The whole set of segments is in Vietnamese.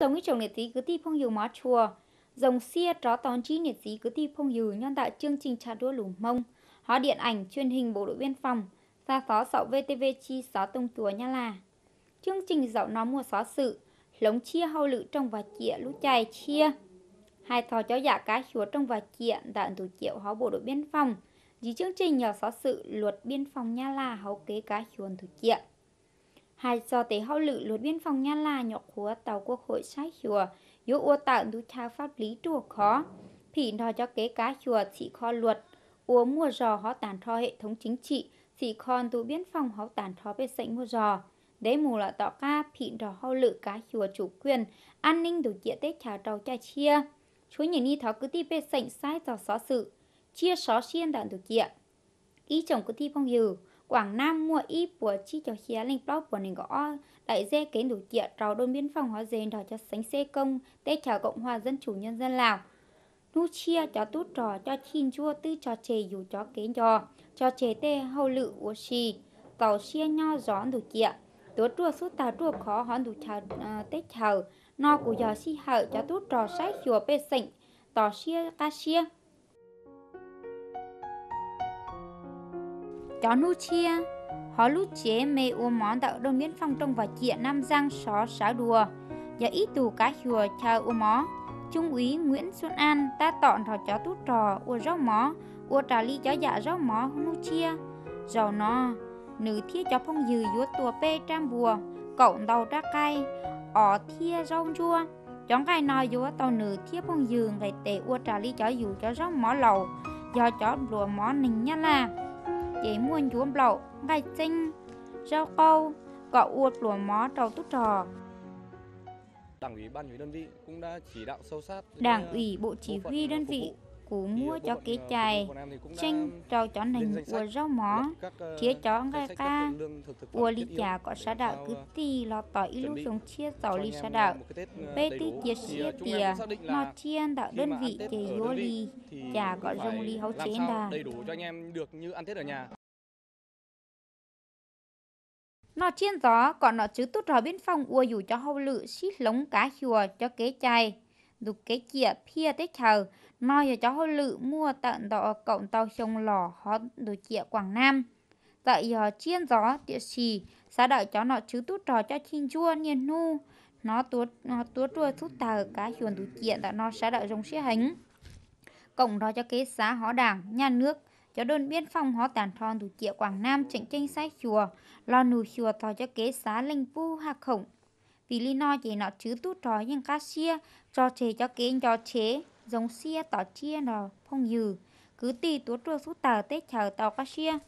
Tổng ý chồng liệt sĩ cứ ti phong dù mó chùa, dòng xia tró tón chí liệt sĩ cứ ti phong dù nhân tạo chương trình trà đua lủng mông, hóa điện ảnh truyền hình bộ đội biên phòng, xa xó sọ VTV chi xó tông tùa nha là. Chương trình dạo nó mùa xó sự, lống chia hâu lự trong và chịa lũ chài chia. Hai thò cho dạ cá chúa trong và chịa đạn thủ triệu hóa bộ đội biên phòng, vì chương trình nhờ xó sự luật biên phòng nha là hậu kế cá chuồn thủ chĩa hai do tế hậu lự luật biên phòng nha là nhọc của tàu quốc hội sai chùa yếu ua tạo đủ trao pháp lý chùa khó. Phỉ đòi cho kế cá chùa chỉ kho luật. Ua mua rò họ tàn thò hệ thống chính trị chỉ còn tù biên phòng họ tàn thò về sệnh mua rò. Đấy mù là tọ ca phỉ đỏ hậu lự cá chùa chủ quyền an ninh đủ chia tết chào tàu cha chia. Chúa nhìn đi thó cứ ti về sệnh sai tỏ xó sự chia xó xiên đạn đủ chia. Ý chồng cứ ti phong hiểu, Quảng Nam mua y của chi cho khía linh blog của nền gõ. Đại dê kế đủ tiện trò đôn biên phòng hóa dền đòi cho sánh xe công tết chào Cộng hòa Dân chủ Nhân dân Lào. Nu chia cho tút trò cho chin chua tư cho chè dù cho kế nhò. Cho chè tê hậu lự của xì. Tàu xia nho gió đủ tiện tố trua suốt tàu chua khó hòn đủ chào uh, tết chào. No của giò si hậu cho tút trò sách chùa bê sịnh. Tàu xia ca xia. Chó nu chia họ lúc chế, mê u món tạo đông biên phong trong và chia nam giang xó xá đùa và ít tù cá chùa cha u mó, trung úy nguyễn xuân an ta tọn thọ chó tút trò u rau mó u trà ly chó dạ rau mó nu chia giàu nó nữ thiết chó phong dừ dúa tùa pê trăm bùa cậu đầu ra cay, ỏ thia rau chua, chó cay nói dúa tàu nữ thiết phong dừ ngày tệ u trà ly chó dù cho rau mó lầu do chó đùa mó nình nhá là chỉ muôn chúa lậu gai chinh rau câu cọ uột lùa mó trầu tút trò. Đảng ủy ban ủy đơn vị cũng đã chỉ đạo sâu sát Đảng ủy bộ chỉ huy đơn vị cú mua cho kế chài tranh trâu chó nành của rau mó chia chó gai ca của lý trả có xã đạo cứ tì lo tỏi ilu sống chia tàu lý xã đạo. bê tí chia chia tìa nó chia đạo đơn vị chế yếu lý chả có rồng lý hấu chế đà. đầy đủ cho anh em được như ăn tết ở nhà. Nó chiên gió còn nó chứ tốt rồi biên phòng ua dù cho hậu lự xít lống cá chùa cho kế chai dục kế chia pia tết chờ nói cho cháu lự mua tận đó cộng tàu sông lò họ đồ chịa quảng nam. Tại giờ chiên gió địa xì xã đợi cháu nó chứ tút trò cho chinh chua nhiên nu. Nó tuốt nó tuốt chua thút tờ cá chuồn tụ chịa tại nó xã đợi rồng xe hành. Cộng đó cho kế xã họ đảng nhà nước cho đồn biên phòng họ tàn thon thủ chịa Quảng Nam chỉnh tranh sai chùa, lo nù chùa thò cho kế xá linh pu hạ khổng. Vì lý no chỉ nó chứ tút trò nhưng cá xia, cho chế cho kế cho chế, giống xia tỏ chia nó phong dừ, cứ tì tú trua sút tờ tết chờ tàu cá xia.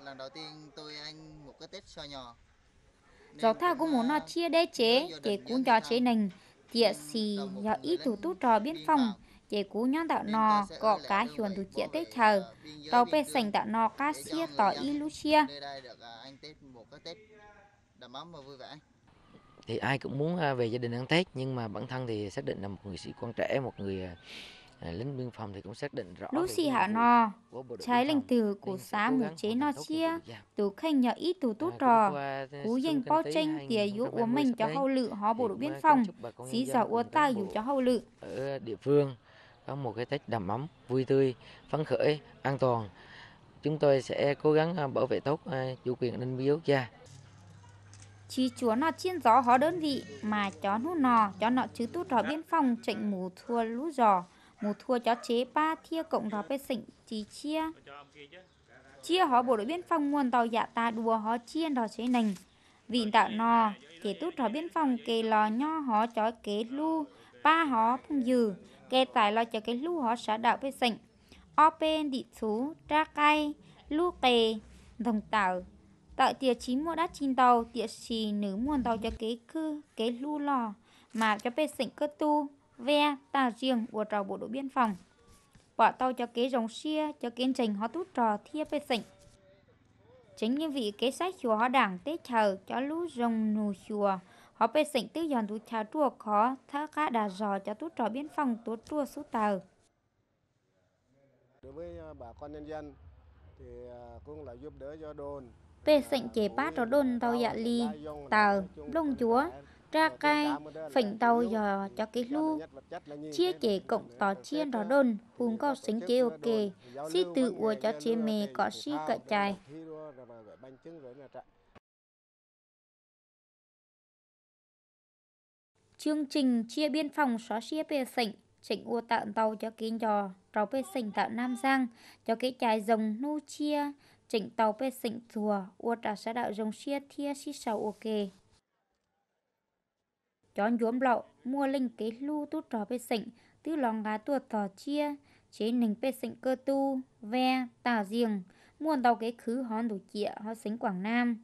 Lần đầu tiên tôi ăn một cái tết so nhỏ. Dẫu tha cũng muốn nó chia đế chế, chế cũng cho chế nình, tiệ xì, do ít thủ tút trò biên phòng, chế cú nhón tạo nò có cá chuồn từ chia tết chờ. tàu bê sành tạo nò cá xia tỏ y lú chia thì ai cũng muốn à, về gia đình ăn Tết nhưng mà bản thân thì xác định là một người sĩ quan trẻ một người à, lính biên phòng thì cũng xác định rõ Lucy hạ nò trái linh từ của xã một chế nò chia từ khanh nhỏ ít từ tốt trò cú danh bao tranh tìa dụ của mình cho hậu lự họ bộ đội biên phòng. Xí giàu ua ta dụ cho hậu lự. ở địa phương có một cái Tết đầm ấm, vui tươi, phấn khởi, an toàn. Chúng tôi sẽ cố gắng à, bảo vệ tốt à, chủ quyền an ninh biên quốc gia. Chỉ chúa nó chiên gió họ đơn vị mà chó nút nò, chó nọ chứ tút rõ biên phòng chạy mù thua lũ giò, mù thua chó chế ba thia cộng đó bê sịnh chỉ chia. Chia họ bộ đội biên phòng nguồn tàu dạ ta đùa họ chiên đò chế nành. Vì tạo nò, kể tút rõ biên phòng kề lò nho họ chó kế lu, ba họ phung dừ, kê tài lo cho cái lu họ xã đạo với sệnh open đi số ra cay lu kề đồng tạo tại tiệt chín mua đắt chín tàu tiệt xì nữ muôn tàu cho cái cư cái lu lò, mà cho bê sỉnh cơ tu, ve tà riêng của trò bộ đội biên phòng bỏ tàu cho cái dòng xia, cho cái trình họ tút trò thia bê sỉnh. chính như vị cái sách chùa họ đảng tết chờ cho lũ rồng nù chùa, họ bê sỉnh tư giòn tú chào chùa khó thác cá đà giò cho tút trò biên phòng tút chùa số tàu đối với à, bà con nhân dân thì à, cũng là giúp đỡ cho đồn về sệnh chế bát đó đồn tàu dạ ly tàu, lông chúa, ra cai, phỉnh tàu giò cho cái lu. Chia chế cộng tỏ chiên đó đồn, hùng có sinh chế ok si tự ua cho chế mề có si cậy chài. Chương trình chia biên phòng xóa chia bề sảnh. Chỉnh ua tạo tàu cho cái giò, trò bề sảnh tạo nam giang, cho cái chài rồng nu chia chỉnh tàu bê sệnh thùa ua trả xã đạo rồng xia, thia xí sầu ok. Chón nhuốm lậu, mua linh kế lu tút trò bê sệnh tư lòng gà tua thò chia, chế nình bê sệnh cơ tu, ve, tà riêng muôn tàu cái khứ hòn đủ chịa họ xính quảng nam.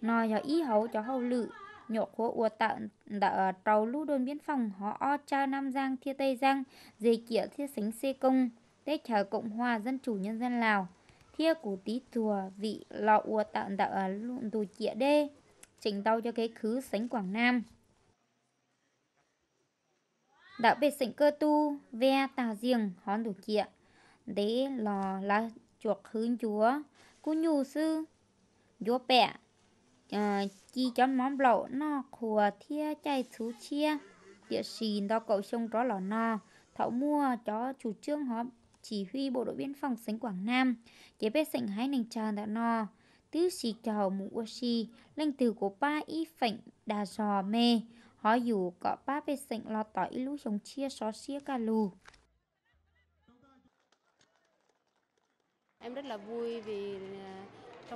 Nói cho ý hấu cho hậu lự nhộ khổ ua tạ đã tàu lưu đồn biên phòng họ o cha nam giang, thia tây giang dây kia thia xính xê công, tết chờ cộng hòa dân chủ nhân dân lào thia của tí thùa vị lọ ua tạo ở lụn tù chĩa đê chỉnh tao cho cái khứ sánh quảng nam. Đạo biệt sịnh cơ tu ve tà riêng hón đủ chĩa đế lò lá chuột hướng chúa cú nhu sư chúa bẻ uh, ờ, chi cho món lẩu no khùa thia chay chú chia địa xìn đo cậu sông đó lò no thảo mua cho chủ trương họ chỉ huy bộ đội biên phòng sánh quảng nam, chế bê sảnh hai nành tràn đã no. Tứ xì chào mũ ô xì lệnh từ của ba y phảnh đà giò mê họ dù có ba bê sảnh lo tỏi lũ chống chia xó xia ca lù. Em rất là vui vì à,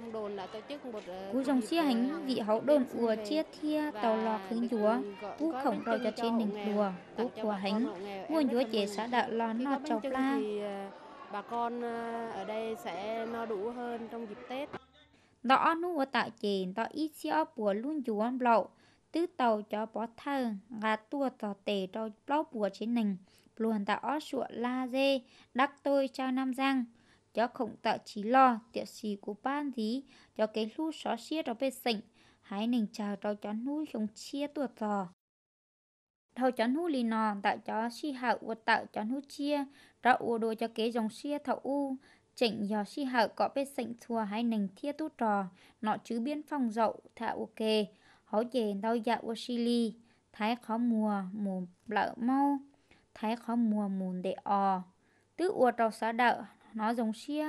một cú dòng xia hành vị hậu đồn ùa chia thia tàu lò khứng chúa cú khổng rồi cho trên đỉnh đùa cú của hành. nguồn chúa chế xã đạo lo no chọc la. bà con ở đây sẽ no đủ hơn trong dịp Tết. Đó nu ở tại chền đó ít xio bùa luôn chúa lậu tứ tàu cho bó thơ gà tua tỏ tề cho bó bùa trên nình luôn tạo ó sụa la dê đắc tôi cho Nam Giang cho khổng tạo chí lo tiệu xì của ban dí cho cái lu xó xia đó bê sỉnh hãy nình chào cho cho nuôi không chia tuột giò thầu cho nu lì nò, tạo cho si hậu và tạo cho nu chia ra ua đồ cho cái dòng xia thầu u. Chỉnh do si hậu có bê sỉnh thua hãy nình thia tu trò. Nọ chứ biên phòng dậu, thả kê hó dễ đau dạ của lì. Thái khó mùa mùa lợ mau. Thái khó mùa, mùn để o tứ ua trò xã đạo nó giống xia.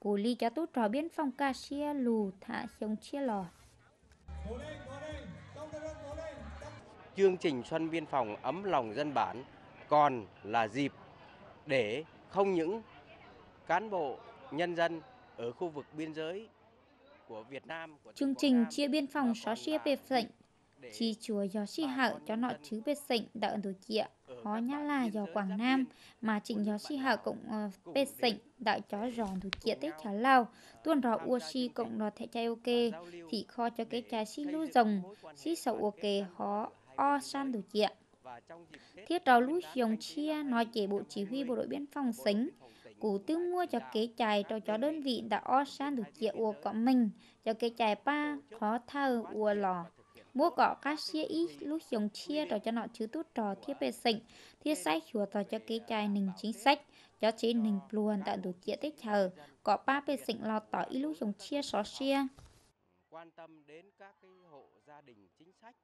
Cú ly cho tú trò biên phòng ca xia lù thả giống chia lò. Chương trình Xuân Biên phòng ấm lòng dân bản còn là dịp để không những cán bộ nhân dân ở khu vực biên giới của Việt Nam của chương trình chia biên phòng xóa xia bề phệnh chi si hậu cho nọ chứ bê sệnh đỡ đồ kia. Khó nhá là do Quảng Nam mà do si hậu cũng uh, bê sệnh đại chó giòn đồ kia tết chả lao tuôn rõ ua si cộng đò thẻ chai ok thì kho cho cái chai si lú rồng si sầu ok khó o san đồ kia. Thiết trò lú dòng chia nói chế bộ chỉ huy bộ đội biên phòng xính cú tư mua cho cái chài cho chó đơn vị đã o san được chia ua có mình cho cái chài pa khó thơ ua lò mua cọ cá xia ít lúc dùng chia rồi cho nó chứ tốt trò thiết bề sịnh thiết sách chùa tỏ cho cái chai nình chính sách cho chế nình luôn tại đủ chia tích chờ có ba bề sịnh lo tỏ ít lúc dùng chia xó xia quan tâm đến các cái hộ gia đình chính sách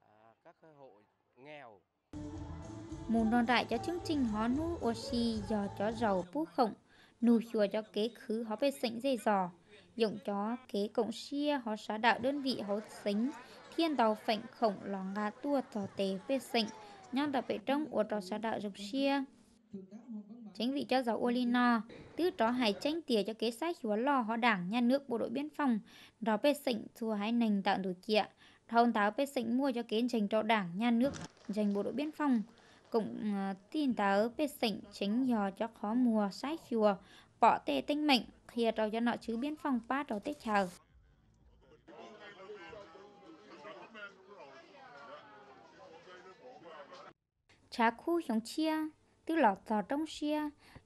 à, các hộ nghèo. Mùn đòn đại cho chương trình hó nu oxy do chó dầu bú khổng. Nù chùa cho kế khứ họ bề sịnh dây dò. Dùng cho kế cộng xia họ xóa đạo đơn vị họ xính thiên tàu phệnh khổng lò ngà tua tỏ tế phê sịnh nhang đặc biệt trong của trò xã đạo dục xia. Chính vì cho giáo Olina tứ trò hải tranh tỉa cho kế sách chúa lò họ đảng nhà nước bộ đội biên phòng đó phê sịnh thua hai nành tạo đủ kia. Thôn táo phê sịnh mua cho kế trình cho đảng nhà nước dành bộ đội biên phòng. Cũng uh, tin táo phê sịnh chính dò cho khó mùa sách chùa bỏ tê tinh mệnh khi trò cho nọ chứ biên phòng ba trò tết chờ trả khu giống chia tư lọ tờ trong chia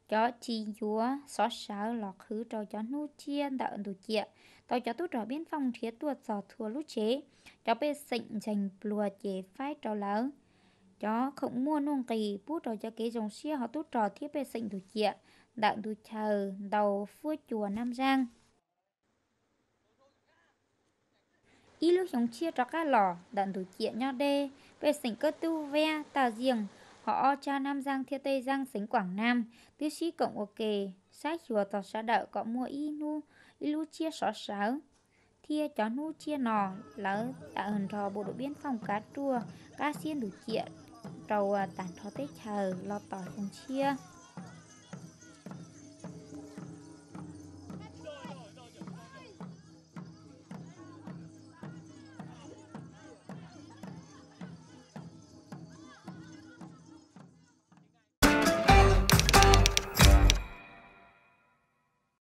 cho chi dúa xó sợ lọt khứ trò cho nu chia đã ẩn tù chia tao cho tu trò biên phòng thiết tuột giò thua lúc chế. Cho bê sịnh dành lùa chế phái trò lỡ. Cho không mua nông kỳ bút trò cho kế dòng xia họ tu trò thiết bê sịnh tù chia đặng tù chờ đầu phua chùa Nam Giang. Y lúc chúng chia cho các lò đặng tù chia nho đê. Về sỉnh cơ tu ve tà riêng họ cha nam giang theo tây giang sỉnh quảng nam. Tứ sĩ cộng ok sát chùa tỏ xã đạo có mua y nu, y lu chia sỏ sáu thia chó nu chia nò lỡ tạ hờn trò bộ đội biên phòng cá trua cá xiên đủ chuyện trầu tàn thọ tết chờ lo tỏ không chia.